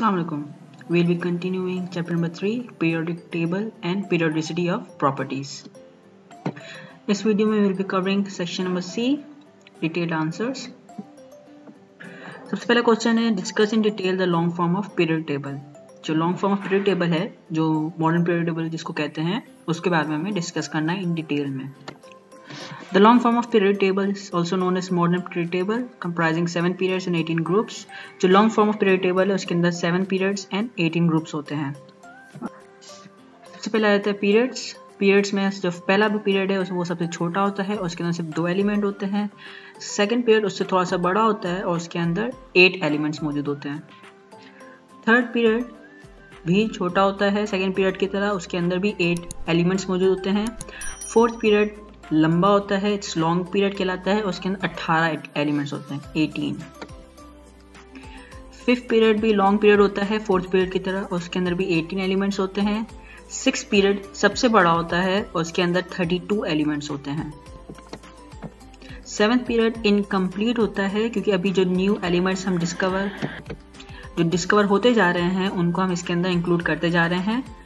Assalamu alaikum. We'll be continuing chapter number 3 periodic table and periodicity of properties. इस video में we'll be covering section number C detailed answers. सबसे पहला question है discuss in detail the long form of period table जो long form of period table है जो modern period table जिसको कहते हैं उसके बारे में हमें डिस्कस करना है इन डिटेल में The long form of period table is also known as modern period table, comprising 7 periods and 18 groups. जो long form of period table है उसके अंदर 7 periods and 18 groups होते हैं। सबसे पहले आता है periods. पीरियड्स में जो पहला भी पीरियड है वो सबसे छोटा होता है और उसके अंदर सिर्फ़ दो एलिमेंट होते हैं। सेकंड पीरियड उससे थोड़ा सा बड़ा होता है, और उसके अंदर एट एलिमेंट्स मौजूद होते हैं। थर्ड पीरियड भी छोटा होता है सेकंड पीरियड की तरह, उसके अंदर भी एट एलिमेंट्स मौजूद होते हैं। फोर्थ पीरियड लंबा होता है इट्स लॉन्ग पीरियड कहलाता है, उसके अंदर 18 एलिमेंट्स होते हैं 18 फिफ्थ पीरियड भी लॉन्ग पीरियड होता है फोर्थ पीरियड की तरह, उसके अंदर भी 18 एलिमेंट्स होते हैं. सिक्स पीरियड सबसे बड़ा होता है, उसके अंदर 32 एलिमेंट्स होते हैं. सेवन्थ पीरियड इनकम्प्लीट होता है, क्योंकि अभी जो न्यू एलिमेंट्स हम डिस्कवर जो डिस्कवर होते जा रहे हैं, उनको हम इसके अंदर इंक्लूड करते जा रहे हैं.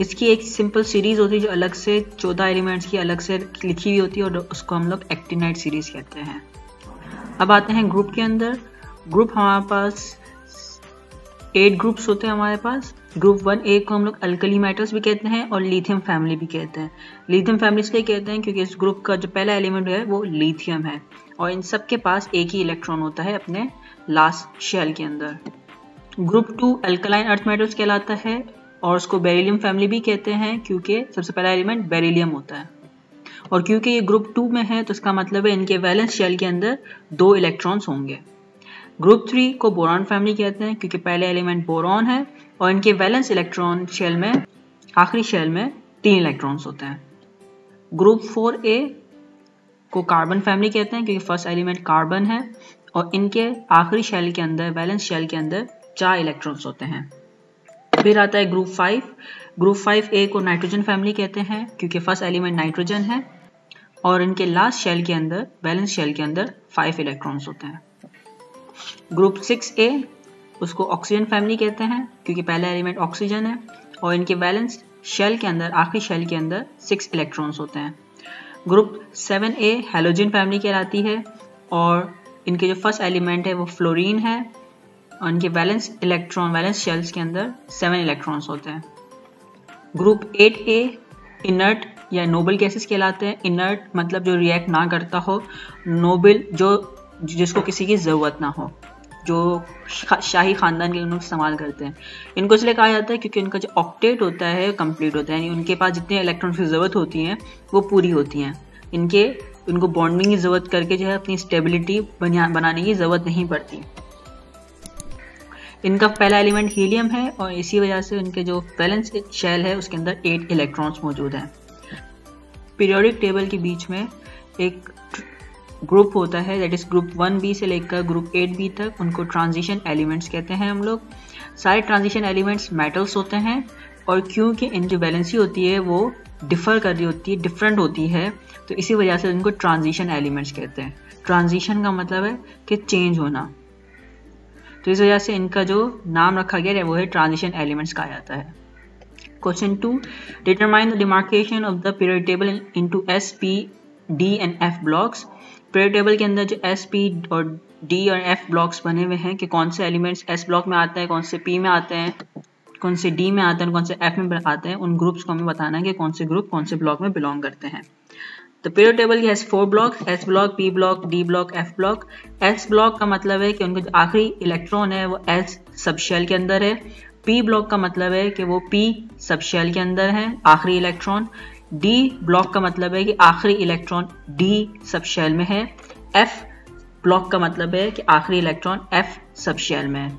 इसकी एक सिंपल सीरीज़ होती है जो अलग से, चौदह एलिमेंट्स की अलग से लिखी हुई होती है और उसको हम लोग एक्टिनाइट सीरीज़ कहते हैं। अब आते हैं ग्रुप के अंदर। ग्रुप हमारे पास एट ग्रुप्स होते हैं हमारे पास। ग्रुप वन ए को हम लोग अल्कली मेटल्स भी कहते हैं और लिथियम फैमिली भी कहते हैं। लिथियम फैमिली इसलिए कहते हैं क्योंकि इस ग्रुप का जो पहला एलिमेंट है वो लिथियम है। और इन सब के पास एक ही इलेक्ट्रॉन होता है अपने लास्ट शेल के अंदर। Group two alkaline earth metals कहलाता है। और उसको बेरिलियम फैमिली भी कहते हैं, क्योंकि सबसे पहला एलिमेंट बेरिलियम होता है। और क्योंकि ये ग्रुप टू में है तो इसका मतलब है इनके वैलेंस शेल के अंदर दो इलेक्ट्रॉन्स होंगे। ग्रुप थ्री को बोरॉन फैमिली कहते हैं, क्योंकि पहले एलिमेंट बोरॉन है, और इनके वैलेंस इलेक्ट्रॉन शेल में, आखिरी शेल में तीन इलेक्ट्रॉन्स होते हैं। ग्रुप फोर ए को कार्बन फैमिली कहते हैं, क्योंकि फ़र्स्ट एलिमेंट कार्बन है, और इनके आखिरी शेल के अंदर वैलेंस शेल के अंदर चार इलेक्ट्रॉन्स होते हैं। फिर आता है group five group five A को नाइट्रोजन फैमिली कहते हैं, क्योंकि फ़र्स्ट एलिमेंट नाइट्रोजन है. और इनके लास्ट शेल के अंदर बैलेंस शेल के अंदर फाइव इलेक्ट्रॉन्स होते हैं. ग्रुप सिक्स ए उसको ऑक्सीजन फैमिली कहते हैं, क्योंकि पहला एलिमेंट ऑक्सीजन है. और इनके बैलेंस शेल के अंदर, आखिरी शेल के अंदर सिक्स इलेक्ट्रॉन्स होते हैं. Group seven A halogen family कहलाती है. और इनके जो फ़र्स्ट एलिमेंट है, वो फ्लोरीन है. और इनके वैलेंस इलेक्ट्रॉन वैलेंस शेल्स के अंदर सेवन इलेक्ट्रॉन्स होते हैं। ग्रुप एट ए इनर्ट या नोबल गैसेस कहलाते हैं। इनर्ट मतलब जो रिएक्ट ना करता हो नोबल जो, जिसको किसी की ज़रूरत ना हो, जो शाही खानदान के लोग इस्तेमाल करते हैं। इनको इसलिए कहा जाता है क्योंकि उनका जो ऑक्टेट होता है कंप्लीट होता है। यानी उनके पास जितने इलेक्ट्रॉन की ज़रूरत होती हैं, वो पूरी होती हैं। इनके उनको बॉन्डिंग की ज़रूरत करके जो है अपनी स्टेबिलिटी बनाने की ज़रूरत नहीं पड़ती। इनका पहला एलिमेंट हीलियम है और इसी वजह से उनके जो बैलेंस शेल है, उसके अंदर एट इलेक्ट्रॉन्स मौजूद हैं। पीरियोडिक टेबल के बीच में एक ग्रुप होता है that is group one B से लेकर ग्रुप एट बी तक, उनको ट्रांजिशन एलिमेंट्स कहते हैं हम लोग। सारे ट्रांजिशन एलिमेंट्स मेटल्स होते हैं और क्योंकि इनकी बैलेंसी होती है, वो डिफर कर रही होती है डिफरेंट होती है तो इसी वजह से उनको ट्रांजिशन एलिमेंट्स कहते हैं। ट्रांजिशन का मतलब है कि चेंज होना। तो इस वजह से इनका जो नाम रखा गया है, वो है ट्रांजिशन एलिमेंट्स कहा जाता है। Question to determine the demarcation of the period table into S P D and F blocks period table के अंदर जो एस पी और डी और एफ़ ब्लॉक्स बने हुए हैं कि कौन से एलिमेंट्स एस ब्लॉक में आते हैं, कौन से पी में आते हैं, कौन से डी में आते हैं कौन से एफ़ में आते हैं, उन ग्रुप्स को हमें बताना है कि कौन से ग्रुप कौन से ब्लॉक में बिलोंग करते हैं। The period table has four blocks S block, P block, D block, F block. S block का मतलब है कि उनका जो आखिरी इलेक्ट्रॉन है वो S सबशेल के अंदर है P block का मतलब है कि वो P सबशेल के अंदर है आखिरी इलेक्ट्रॉन D block का मतलब है कि आखिरी इलेक्ट्रॉन D सबशेल में है F block का मतलब है कि आखिरी इलेक्ट्रॉन F सबशेल में है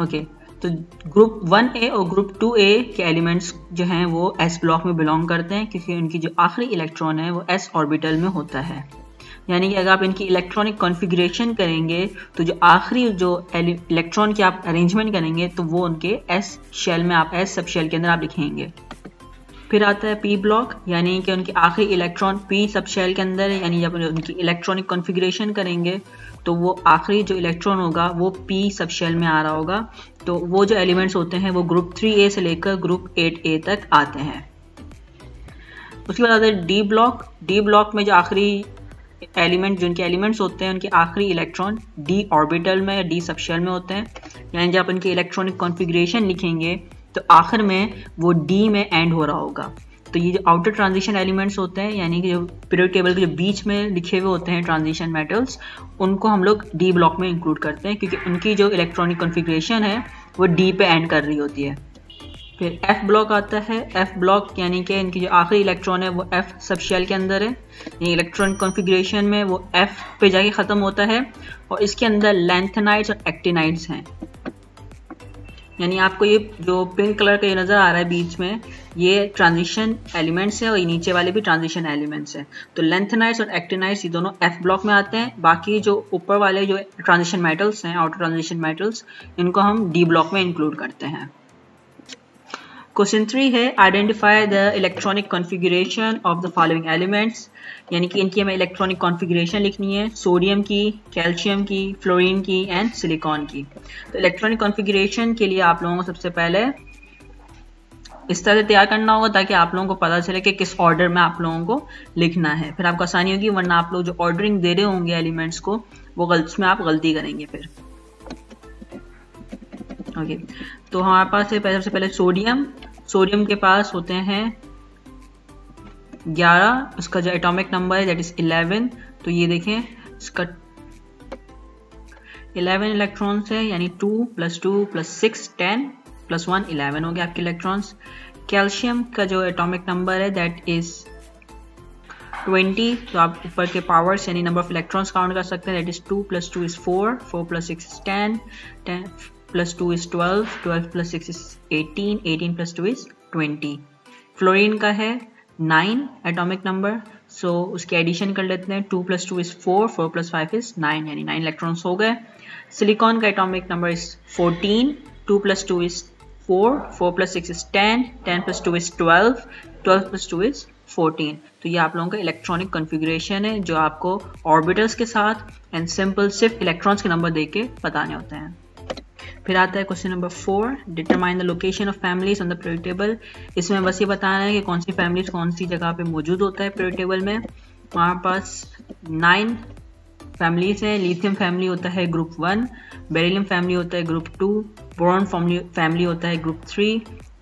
ओके okay. तो ग्रुप वन ए और ग्रुप टू ए के एलिमेंट्स जो हैं वो एस ब्लॉक में बिलोंग करते हैं, क्योंकि उनकी जो आखिरी इलेक्ट्रॉन है वो एस ऑर्बिटल में होता है। यानी कि अगर आप इनकी इलेक्ट्रॉनिक कॉन्फ़िगरेशन करेंगे तो जो आखिरी जो इलेक्ट्रॉन की आप अरेंजमेंट करेंगे तो वो उनके एस शेल में आप एस सब शेल के अंदर आप लिखेंगे। फिर आता है पी ब्लॉक यानी कि उनके आखिरी इलेक्ट्रॉन पी सब शेल के अंदर यानी जब उनकी इलेक्ट्रॉनिक कॉन्फ़िगरेशन करेंगे तो वो आखिरी जो इलेक्ट्रॉन होगा, वो पी सब शेल में आ रहा होगा। तो वो जो एलिमेंट्स होते हैं, वो ग्रुप थ्री ए से लेकर ग्रुप एट ए तक आते हैं। उसके बाद आता है डी ब्लॉक डी ब्लॉक में जो आखिरी एलिमेंट जिनके एलिमेंट्स होते हैं, उनके आखिरी इलेक्ट्रॉन डी ऑर्बिटल में या डी सबशेल में होते हैं। यानी जब उनकी इलेक्ट्रॉनिक कॉन्फ़िगरेशन लिखेंगे तो आखिर में वो डी में एंड हो रहा होगा। तो ये जो आउटर ट्रांजिशन एलिमेंट्स होते हैं, यानी कि जो पीरियड टेबल के जो बीच में लिखे हुए होते हैं ट्रांजिशन मेटल्स उनको हम लोग डी ब्लॉक में इंक्लूड करते हैं, क्योंकि उनकी जो इलेक्ट्रॉनिक कॉन्फ़िगरेशन है, वो डी पे एंड कर रही होती है। फिर एफ़ ब्लॉक आता है। एफ़ ब्लॉक यानी कि इनकी जो आखिरी इलेक्ट्रॉन है, वो एफ़ सब शेल के अंदर है। यानी इलेक्ट्रॉनिक कॉन्फ़िगरेशन में वो एफ़ पे जाके ख़त्म होता है, और इसके अंदर लेंथनाइट्स और एक्टिनाइट्स हैं। यानी आपको ये जो पिंक कलर का ये नज़र आ रहा है बीच में, ये ट्रांजिशन एलिमेंट्स हैं और ये नीचे वाले भी ट्रांजिशन एलिमेंट्स हैं। तो लेंथनाइट्स और एक्टिनाइट्स ये दोनों एफ़ ब्लॉक में आते हैं। बाकी जो ऊपर वाले जो ट्रांजिशन मेटल्स हैं आउटर ट्रांजिशन मेटल्स इनको हम डी ब्लॉक में इंक्लूड करते हैं। क्वेश्चन थ्री है identify the electronic configuration of the following elements यानी कि इनकी हमें इलेक्ट्रॉनिक कॉन्फ़िगरेशन लिखनी है सोडियम की कैल्शियम की फ्लोरीन की एंड सिलिकॉन की। तो इलेक्ट्रॉनिक कॉन्फ़िगरेशन के लिए आप लोगों को सबसे पहले इस तरह से तैयार करना होगा ताकि आप लोगों को पता चले कि किस ऑर्डर में आप लोगों को लिखना है। फिर आपको आसानी होगी, वरना आप लोग जो ऑर्डरिंग दे रहे होंगे एलिमेंट्स को, वो गलत, उसमें आप गलती करेंगे फिर। ओके तो हमारे पास है सबसे पहले सोडियम। सोडियम के पास होते हैं 11 उसका जो एटॉमिक नंबर है दैट इज़ 11 तो ये देखें, इसका 11 इलेक्ट्रॉन्स है, यानी 2 plus two plus six ten plus one eleven हो गया आपके इलेक्ट्रॉन्स कैल्शियम का जो एटॉमिक नंबर है दैट इज़ 20 तो आप ऊपर के पावर्स यानी नंबर ऑफ़ इलेक्ट्रॉन्स काउंट कर सकते हैं that is 2 plus two is 4 4 plus six is 10 10 plus 2 is 12 12 plus 6 is 18 18 plus 2 is 20 fluorine का है 9 एटॉमिक नंबर सो उसके एडिशन कर लेते हैं. 2 plus 2 is 4 4 plus 5 is 9 यानी 9 इलेक्ट्रॉन्स हो गए. सिलिकॉन का atomic number is 14 2 plus 2 is 4 4 plus 6 is 10 10 plus 2 is 12 12 plus 2 is 14 तो ये आप लोगों का इलेक्ट्रॉनिक कॉन्फ़िगरेशन है, जो आपको ऑर्बिटल्स के साथ एंड सिंपल सिर्फ़ इलेक्ट्रॉन्स के नंबर दे के बताने होते हैं। फिर आता है question number four determine the location of families on the period table इसमें बस ये बताना है कि कौन सी फैमिलीज़ कौन सी जगह पे मौजूद होता है पीरियड टेबल में। हमारे पास नाइन फैमिलीज़ हैं। लिथियम फैमिली होता है ग्रुप वन बेरिलियम फैमिली होता है ग्रुप टू बोर्न फैमिली होता है group three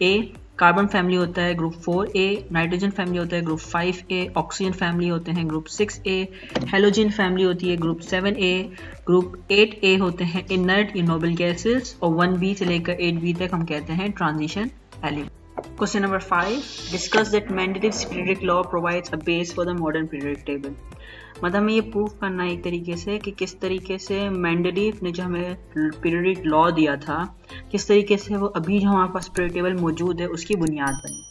A carbon family होता है group four A, nitrogen family होता है group five A, oxygen family होते हैं group six A, halogen family होती है group seven A, group eight A होते हैं इनर्ट इनोबल गैसेस, और वन बी से लेकर एट बी तक हम कहते हैं transition element. Question number five discuss that Mendeleev's periodic law provides a base for the modern periodic table मतलब हमें ये प्रूव करना है एक तरीके से कि किस तरीके से मैंडेटिव ने जो हमें पीरियडिक लॉ दिया था, किस तरीके से वो अभी जो हमारे पास पीरियड टेबल मौजूद है, उसकी बुनियाद बनी।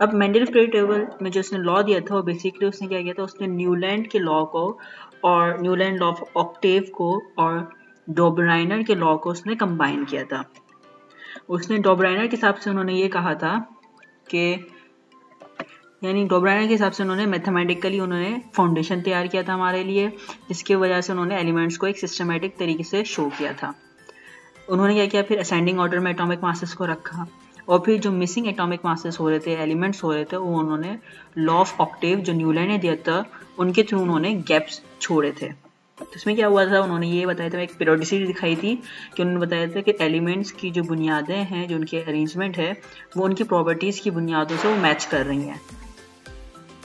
अब मैंडेटिव पीरियड टेबल में जो उसने लॉ दिया था, वो बेसिकली उसने क्या किया था, उसने न्यूलैंड के लॉ को और न्यूलैंड लॉ ऑफ़ ऑक्टेव को और डोबराइनर के लॉ को उसने कंबाइन किया था। उसने डोबराइनर के हिसाब से उन्होंने ये कहा था कि यानी डोबराइनर के हिसाब से उन्होंने मैथमेटिकली उन्होंने फाउंडेशन तैयार किया था हमारे लिए, जिसकी वजह से उन्होंने एलिमेंट्स को एक सिस्टमेटिक तरीके से शो किया था। उन्होंने क्या किया? फिर असेंडिंग ऑर्डर में एटॉमिक मासेस को रखा, और फिर जो मिसिंग एटॉमिक मासेस हो रहे थे एलिमेंट्स हो रहे थे, वो उन्होंने लॉ ऑफ़ ऑक्टेव जो न्यूलैंड ने दिया था, उनके थ्रू उन्होंने गैप्स छोड़े थे। तो इसमें क्या हुआ था? उन्होंने ये बताया था, एक पीरियोडिसिटी दिखाई थी कि उन्होंने बताया था कि एलिमेंट्स की जो बुनियादें हैं, जो उनके अरेंजमेंट है, वो उनकी प्रॉपर्टीज़ की बुनियादों से वो मैच कर रही हैं।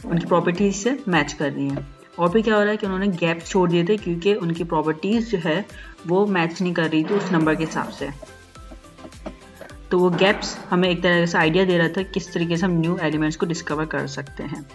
उनकी प्रॉपर्टीज़ से मैच कर रही हैं। और फिर क्या हो रहा है कि उन्होंने गैप छोड़ दिए थे क्योंकि उनकी प्रॉपर्टीज़ जो है वो मैच नहीं कर रही थी उस नंबर के हिसाब से। तो वो गैप्स हमें एक तरह से आइडिया दे रहा था किस तरीके से हम न्यू एलिमेंट्स को डिस्कवर कर सकते हैं।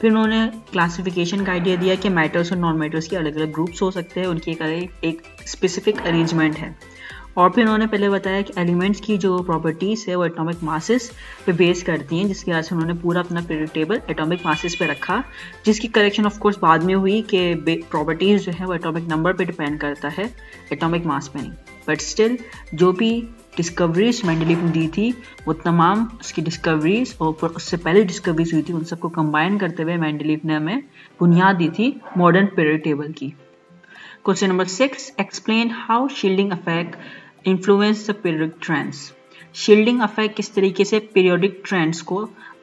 फिर उन्होंने क्लासिफिकेशन का आइडिया दिया कि मेटल्स और नॉन मेटल्स के अलग अलग ग्रुप्स हो सकते हैं। उनकी एक, एक स्पेसिफिक अरेंजमेंट है। और फिर उन्होंने पहले बताया कि एलिमेंट्स की जो प्रॉपर्टीज़ है, वो एटॉमिक मासेस पे बेस करती हैं, जिसकी वजह से उन्होंने पूरा अपना पीरियड टेबल एटॉमिक मासेस पे रखा, जिसकी करेक्शन ऑफ़ कोर्स बाद में हुई कि प्रॉपर्टीज़ जो है, वो एटॉमिक नंबर पे डिपेंड करता है एटॉमिक मास पे नहीं। बट स्टिल जो भी डिस्कवरीज मेंडलीफ ने दी थी, वो तमाम उसकी डिस्कवरीज और उससे पहले डिस्कवरीज हुई थी, उन सबको कंबाइन करते हुए मेंडलीफ ने हमें बुनियाद दी थी मॉडर्न पीरियड टेबल की। Question number six explain how shielding effect influence the periodic trends shielding effect किस तरीके से पीरियोडिक ट्रेंड्स को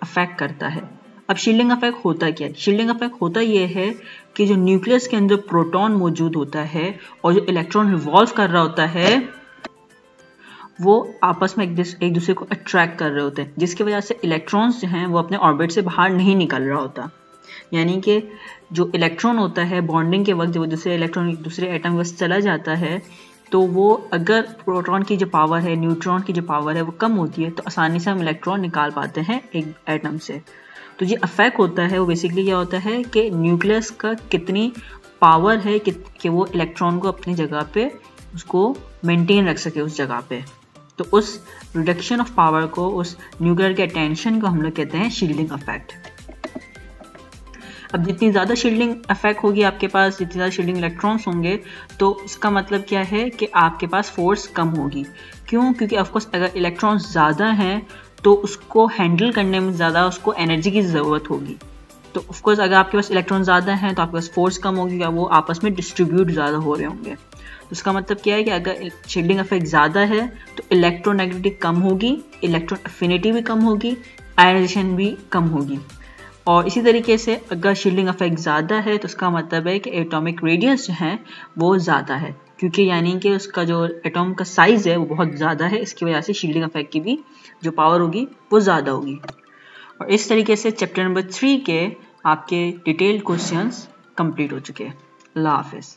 अफेक्ट करता है? अब शील्डिंग अफेक्ट होता क्या है? शील्डिंग अफेक्ट होता यह है कि जो न्यूक्लियस के अंदर प्रोटॉन मौजूद होता है और जो इलेक्ट्रॉन रिवॉल्व कर रहा होता है वो आपस में एक, दूसरे को अट्रैक्ट कर रहे होते हैं। जिसकी वजह से इलेक्ट्रॉन्स जो हैं वो अपने ऑर्बिट से बाहर नहीं निकल रहा होता। यानी कि जो इलेक्ट्रॉन होता है बॉन्डिंग के वक्त जब दूसरे इलेक्ट्रॉन दूसरे एटम वस्त चला जाता है तो वो अगर प्रोटॉन की जो पावर है न्यूट्रॉन की जो पावर है वो कम होती है तो आसानी से हम इलेक्ट्रॉन निकाल पाते हैं एक एटम से। तो ये अफेक्ट होता है वो बेसिकली क्या होता है कि न्यूक्लियस का कितनी पावर है कि, कि वो इलेक्ट्रॉन को अपनी जगह पे उसको मेंटेन रख सके उस जगह पे। तो उस रिडक्शन ऑफ़ पावर को उस न्यूक्लियर के टेंशन को हम लोग कहते हैं शील्डिंग अफेक्ट अब जितनी ज़्यादा शील्डिंग अफेक्ट होगी आपके पास, जितनी ज़्यादा शील्डिंग इलेक्ट्रॉन्स होंगे तो इसका मतलब क्या है कि आपके पास फोर्स कम होगी। क्यों? क्योंकि ऑफकोर्स अगर इलेक्ट्रॉन्स ज़्यादा हैं तो उसको हैंडल करने में ज़्यादा उसको एनर्जी की ज़रूरत होगी। तो ऑफकोर्स अगर आपके पास इलेक्ट्रॉन ज़्यादा हैं तो आपके पास फोर्स कम होगी, या वो आपस में डिस्ट्रीब्यूट ज़्यादा हो रहे होंगे। तो इसका मतलब क्या है कि अगर शील्डिंग इफ़ेक्ट ज़्यादा है तो इलेक्ट्रोनेगेटिविटी कम होगी इलेक्ट्रॉन अफिनिटी भी कम होगी आयनाइजेशन भी कम होगी। और इसी तरीके से अगर शील्डिंग इफ़ेक्ट ज़्यादा है तो उसका मतलब है कि एटॉमिक रेडियस जो है, वो ज़्यादा है। क्योंकि यानी कि उसका जो एटॉम का साइज़ है, वो बहुत ज़्यादा है। इसकी वजह से शील्डिंग इफ़ेक्ट की भी जो पावर होगी, वो ज़्यादा होगी। और इस तरीके से चैप्टर नंबर थ्री के आपके डिटेल्ड क्वेश्चंस कंप्लीट हो चुके हैं। अल्लाह हाफिज़।